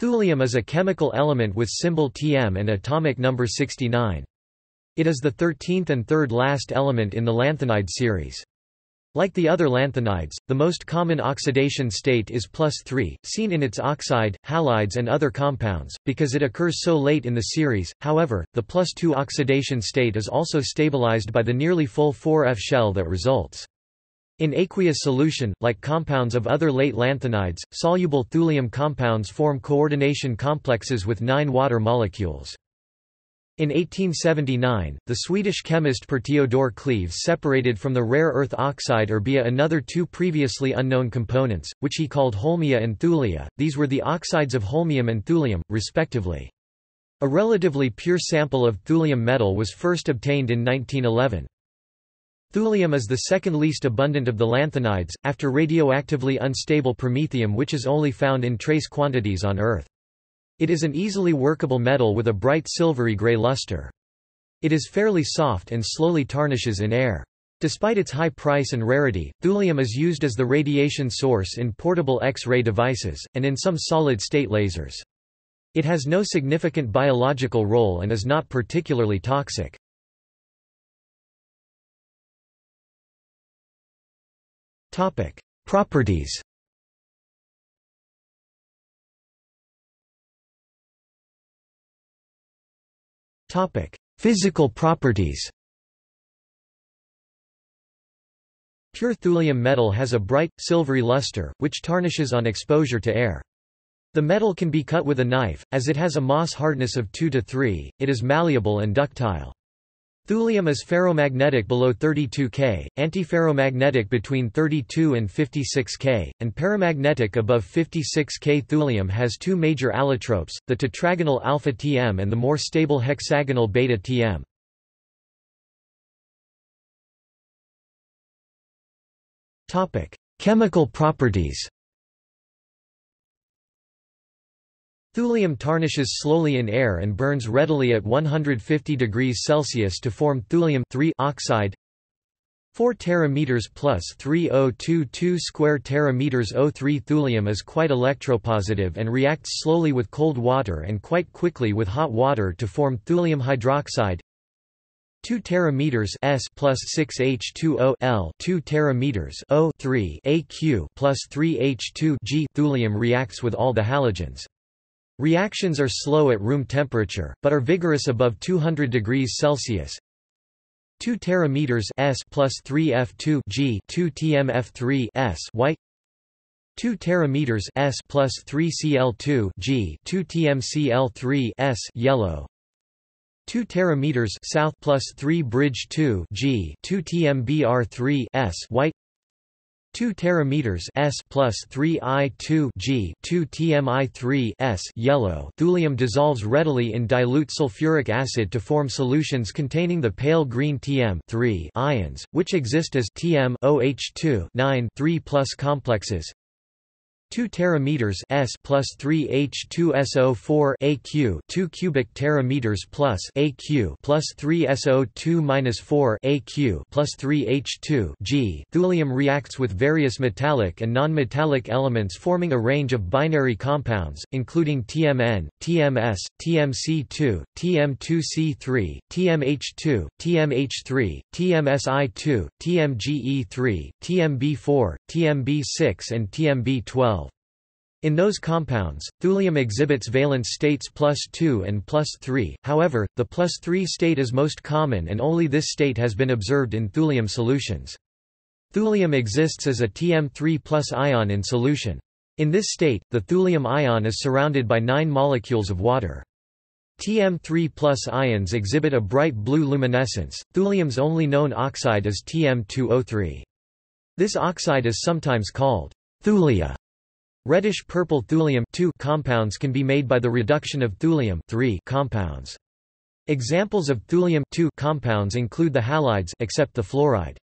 Thulium is a chemical element with symbol Tm and atomic number 69. It is the 13th and third last element in the lanthanide series. Like the other lanthanides, the most common oxidation state is plus 3, seen in its oxide, halides and other compounds, because it occurs so late in the series. However, the plus 2 oxidation state is also stabilized by the nearly full 4F shell that results. In aqueous solution, like compounds of other late lanthanides, soluble thulium compounds form coordination complexes with nine water molecules. In 1879, the Swedish chemist Per Cleves separated from the rare earth oxide erbia another two previously unknown components, which he called holmia and thulia. These were the oxides of holmium and thulium, respectively. A relatively pure sample of thulium metal was first obtained in 1911. Thulium is the second least abundant of the lanthanides, after radioactively unstable promethium which is only found in trace quantities on Earth. It is an easily workable metal with a bright silvery gray luster. It is fairly soft and slowly tarnishes in air. Despite its high price and rarity, thulium is used as the radiation source in portable X-ray devices, and in some solid-state lasers. It has no significant biological role and is not particularly toxic. Properties Topic: Physical properties Pure thulium metal has a bright, silvery luster, which tarnishes on exposure to air. The metal can be cut with a knife, as it has a Mohs hardness of 2 to 3, it is malleable and ductile. Thulium is ferromagnetic below 32 K, antiferromagnetic between 32 and 56 K, and paramagnetic above 56 K. Thulium has two major allotropes, the tetragonal alpha Tm and the more stable hexagonal beta Tm. Chemical properties Thulium tarnishes slowly in air and burns readily at 150 degrees Celsius to form thulium oxide 4 terameters plus 3022 square terameters O3 Thulium is quite electropositive and reacts slowly with cold water and quite quickly with hot water to form thulium hydroxide. 2 terameters S plus 6 H2O L 2 terameters O 3 AQ plus 3 H2 G. Thulium reacts with all the halogens. Reactions are slow at room temperature, but are vigorous above 200 degrees Celsius. 2 terameters S plus 3 F2 G 2 TMF3 S white 2 terameters S plus 3 Cl2 G 2 TMCl3 S yellow. 2 terameters south plus 3 bridge 2 G 2 TMBr3 S white 2 terameters S plus 3 I 2 G 2 TMI 3 S yellow. Thulium dissolves readily in dilute sulfuric acid to form solutions containing the pale green Tm 3 ions, which exist as Tm OH2 9 3 plus complexes 2 terameters S plus 3 H2SO4 AQ 2 cubic terameters plus AQ plus 3 SO2 minus 4 AQ plus 3 H2 G. Thulium reacts with various metallic and non-metallic elements forming a range of binary compounds, including TMN, TMS, TMC2, TM2C3, TMH2, TMH3, TMSI2, TMGE3, TMB4, TMB6 and TMB12. In those compounds, thulium exhibits valence states plus 2 and plus 3, however, the plus 3 state is most common and only this state has been observed in thulium solutions. Thulium exists as a Tm3 plus ion in solution. In this state, the thulium ion is surrounded by nine molecules of water. Tm3 plus ions exhibit a bright blue luminescence. Thulium's only known oxide is Tm2O3. This oxide is sometimes called thulia Reddish-purple thulium compounds can be made by the reduction of thulium compounds. Examples of thulium compounds include the halides except the fluoride.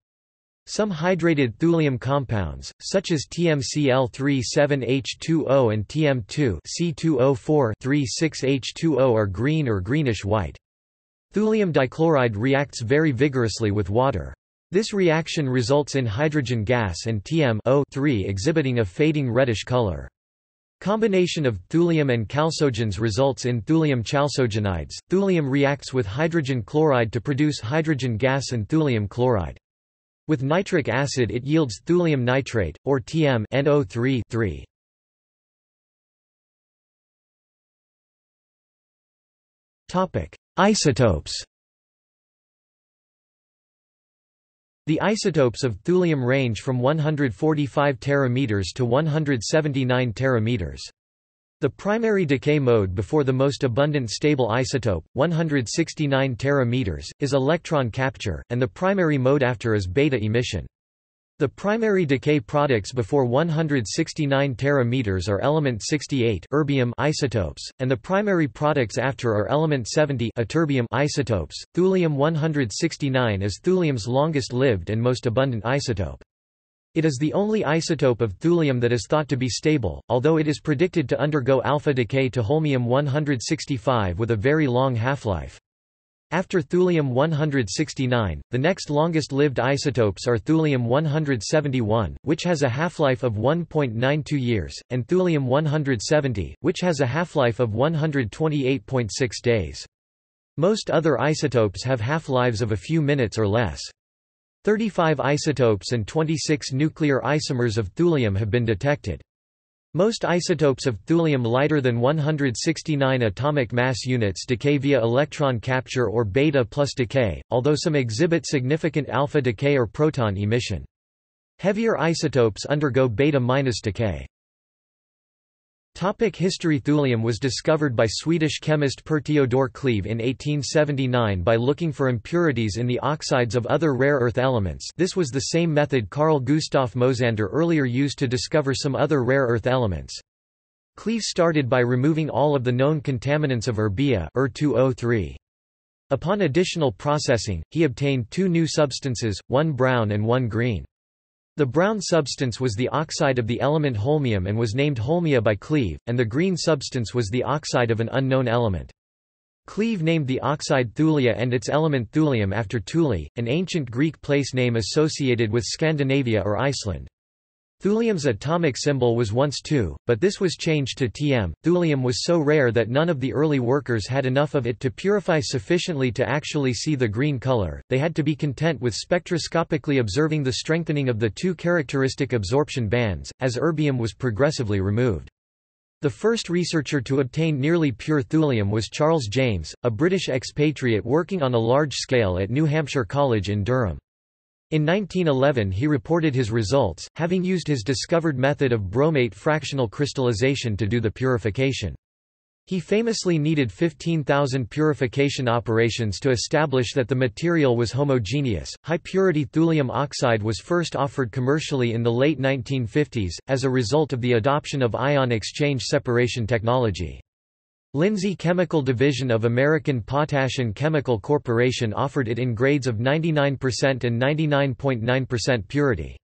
Some hydrated thulium compounds, such as TMCl3-7H2O and TM2-C2O4-36H2O are green or greenish-white. Thulium dichloride reacts very vigorously with water. This reaction results in hydrogen gas and TM exhibiting a fading reddish color. Combination of thulium and chalcogens results in thulium chalcogenides. Thulium reacts with hydrogen chloride to produce hydrogen gas and thulium chloride. With nitric acid it yields thulium nitrate, or TM NO3 3. Isotopes The isotopes of thulium range from 145 terameters to 179 terameters. The primary decay mode before the most abundant stable isotope, 169 terameters, is electron capture, and the primary mode after is beta emission. The primary decay products before 169 terameters are element 68 erbium isotopes, and the primary products after are element 70 ytterbium isotopes. Thulium 169 is thulium's longest-lived and most abundant isotope. It is the only isotope of thulium that is thought to be stable, although it is predicted to undergo alpha decay to holmium 165 with a very long half-life. After thulium-169, the next longest-lived isotopes are thulium-171, which has a half-life of 1.92 years, and thulium-170, which has a half-life of 128.6 days. Most other isotopes have half-lives of a few minutes or less. 35 isotopes and 26 nuclear isomers of thulium have been detected. Most isotopes of thulium lighter than 169 atomic mass units decay via electron capture or beta plus decay, although some exhibit significant alpha decay or proton emission. Heavier isotopes undergo beta minus decay. Topic history Thulium was discovered by Swedish chemist Per Theodor Cleve in 1879 by looking for impurities in the oxides of other rare earth elements this was the same method Carl Gustaf Mosander earlier used to discover some other rare earth elements. Cleve started by removing all of the known contaminants of erbia -203. Er Upon additional processing, he obtained two new substances, one brown and one green. The brown substance was the oxide of the element holmium and was named holmia by Cleve, and the green substance was the oxide of an unknown element. Cleve named the oxide thulia and its element thulium after Thule, an ancient Greek place name associated with Scandinavia or Iceland. Thulium's atomic symbol was once Tu, but this was changed to Tm. Thulium was so rare that none of the early workers had enough of it to purify sufficiently to actually see the green color, they had to be content with spectroscopically observing the strengthening of the two characteristic absorption bands, as erbium was progressively removed. The first researcher to obtain nearly pure thulium was Charles James, a British expatriate working on a large scale at New Hampshire College in Durham. In 1911 he reported his results, having used his discovered method of bromate fractional crystallization to do the purification. He famously needed 15,000 purification operations to establish that the material was homogeneous. High purity thulium oxide was first offered commercially in the late 1950s, as a result of the adoption of ion exchange separation technology. Lindsay Chemical Division of American Potash and Chemical Corporation offered it in grades of 99% and 99.9% purity.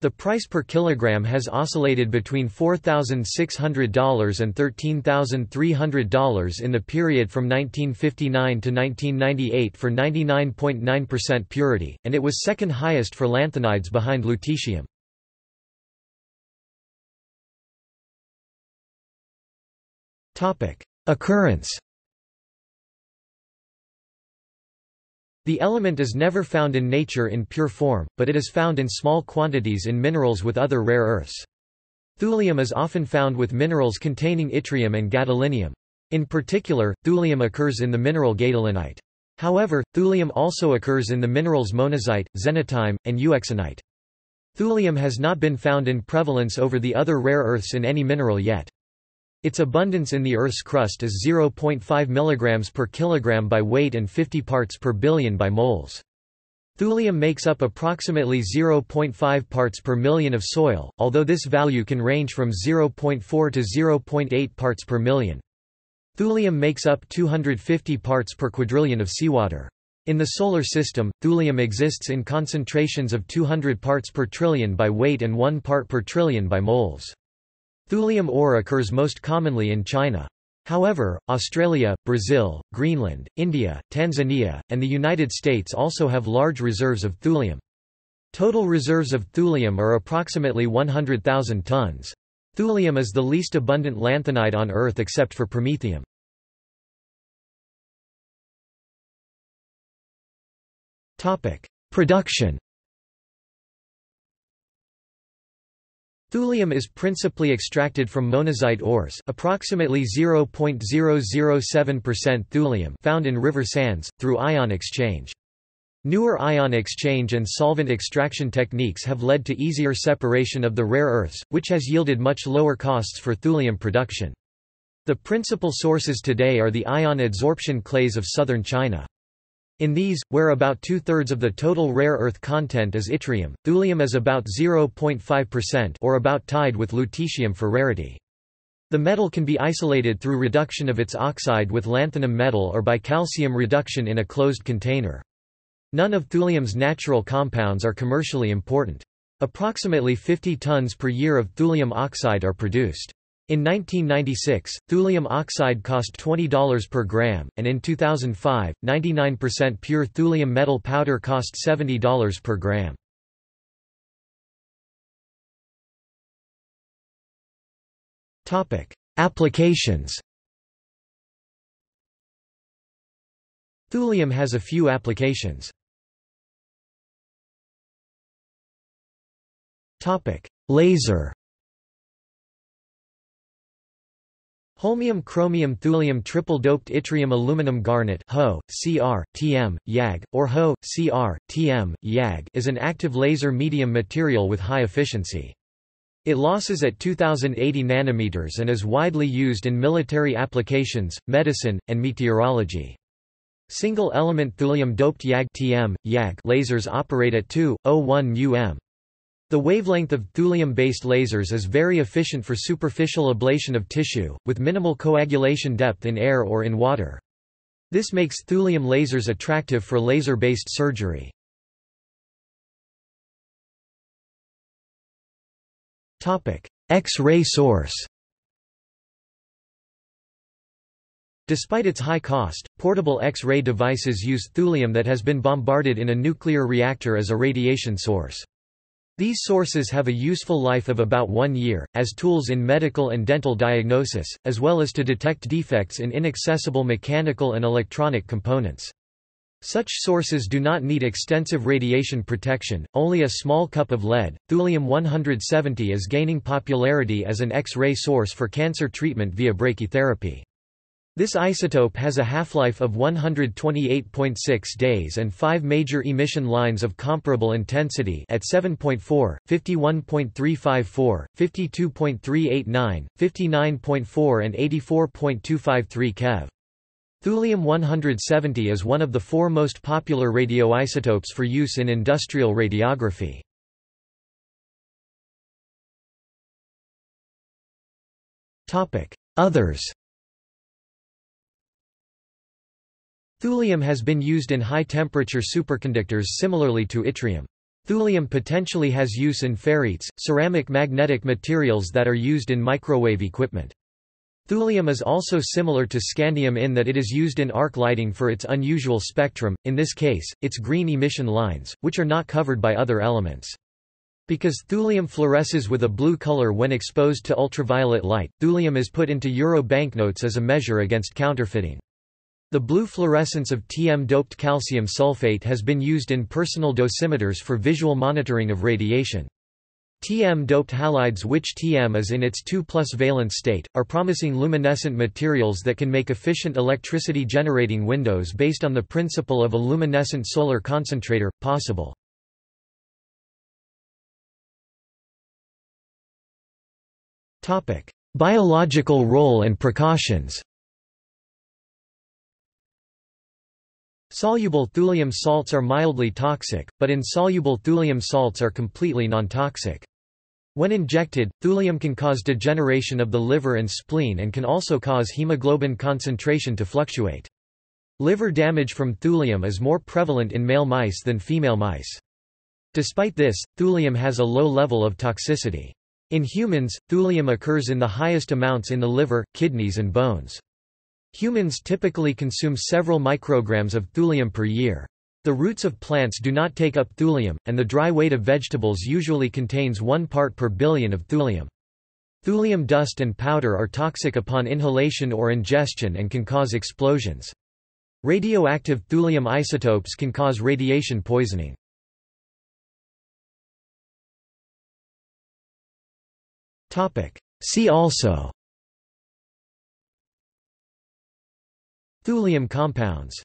The price per kilogram has oscillated between $4,600 and $13,300 in the period from 1959 to 1998 for 99.9% purity, and it was second highest for lanthanides behind lutetium. Occurrence The element is never found in nature in pure form, but it is found in small quantities in minerals with other rare earths. Thulium is often found with minerals containing yttrium and gadolinium. In particular, thulium occurs in the mineral gadolinite. However, thulium also occurs in the minerals monazite, xenotime, and euxenite. Thulium has not been found in prevalence over the other rare earths in any mineral yet. Its abundance in the Earth's crust is 0.5 mg per kilogram by weight and 50 parts per billion by moles. Thulium makes up approximately 0.5 parts per million of soil, although this value can range from 0.4 to 0.8 parts per million. Thulium makes up 250 parts per quadrillion of seawater. In the Solar System, thulium exists in concentrations of 200 parts per trillion by weight and 1 part per trillion by moles. Thulium ore occurs most commonly in China. However, Australia, Brazil, Greenland, India, Tanzania, and the United States also have large reserves of thulium. Total reserves of thulium are approximately 100,000 tons. Thulium is the least abundant lanthanide on Earth except for promethium. Production Thulium is principally extracted from monazite ores approximately 0.007% thulium found in river sands, through ion exchange. Newer ion exchange and solvent extraction techniques have led to easier separation of the rare earths, which has yielded much lower costs for thulium production. The principal sources today are the ion adsorption clays of southern China. In these, where about two-thirds of the total rare earth content is yttrium, thulium is about 0.5% or about tied with lutetium for rarity. The metal can be isolated through reduction of its oxide with lanthanum metal or by calcium reduction in a closed container. None of thulium's natural compounds are commercially important. Approximately 50 tons per year of thulium oxide are produced. In 1996, thulium oxide cost $20 per gram, and in 2005, 99% pure thulium metal powder cost $70 per gram. Applications Thulium has a few applications. Laser Holmium chromium thulium triple doped yttrium aluminum garnet HO, CR, TM, YAG, or HO, CR, TM, YAG is an active laser medium material with high efficiency. It losses at 2080 nanometers and is widely used in military applications, medicine, and meteorology. Single-element thulium-doped YAG, TM, YAG lasers operate at 2.01 um. The wavelength of thulium-based lasers is very efficient for superficial ablation of tissue, with minimal coagulation depth in air or in water. This makes thulium lasers attractive for laser-based surgery. X-ray source Despite its high cost, portable X-ray devices use thulium that has been bombarded in a nuclear reactor as a radiation source. These sources have a useful life of about one year, as tools in medical and dental diagnosis, as well as to detect defects in inaccessible mechanical and electronic components. Such sources do not need extensive radiation protection, only a small cup of lead. Thulium-170 is gaining popularity as an X-ray source for cancer treatment via brachytherapy. This isotope has a half-life of 128.6 days and five major emission lines of comparable intensity at 7.4, 51.354, 52.389, 59.4 and 84.253 keV. Thulium-170 is one of the four most popular radioisotopes for use in industrial radiography. Others Thulium has been used in high-temperature superconductors similarly to yttrium. Thulium potentially has use in ferrites, ceramic magnetic materials that are used in microwave equipment. Thulium is also similar to scandium in that it is used in arc lighting for its unusual spectrum, in this case, its green emission lines, which are not covered by other elements. Because thulium fluoresces with a blue color when exposed to ultraviolet light, thulium is put into euro banknotes as a measure against counterfeiting. The blue fluorescence of TM-doped calcium sulfate has been used in personal dosimeters for visual monitoring of radiation. TM-doped halides which TM is in its 2 plus valence state, are promising luminescent materials that can make efficient electricity generating windows based on the principle of a luminescent solar concentrator, possible. Biological role and precautions Soluble thulium salts are mildly toxic, but insoluble thulium salts are completely non-toxic. When injected, thulium can cause degeneration of the liver and spleen and can also cause hemoglobin concentration to fluctuate. Liver damage from thulium is more prevalent in male mice than female mice. Despite this, thulium has a low level of toxicity. In humans, thulium occurs in the highest amounts in the liver, kidneys and bones. Humans typically consume several micrograms of thulium per year. The roots of plants do not take up thulium, and the dry weight of vegetables usually contains one part per billion of thulium. Thulium dust and powder are toxic upon inhalation or ingestion and can cause explosions. Radioactive thulium isotopes can cause radiation poisoning. See also Thulium compounds.